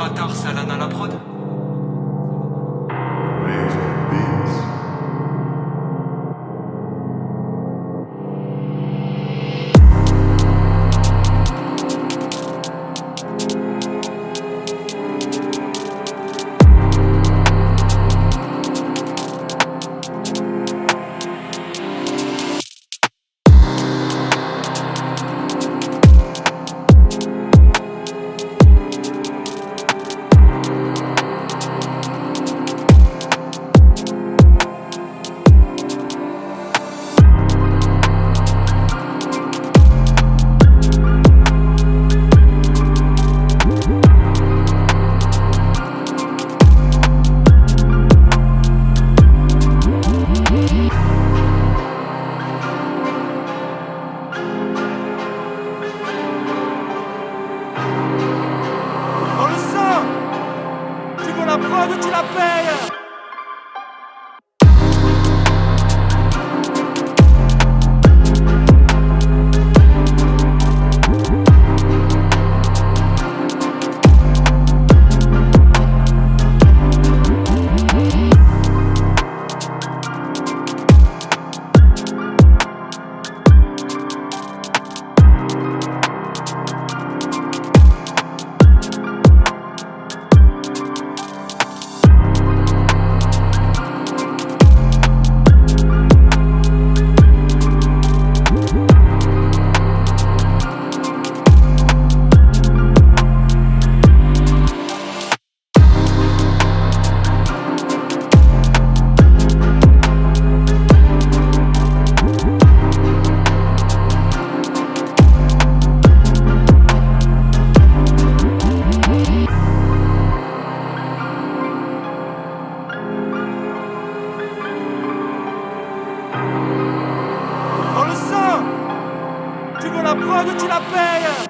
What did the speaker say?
bâtard, Salana la prod. Tu veux la prod ou tu la payes On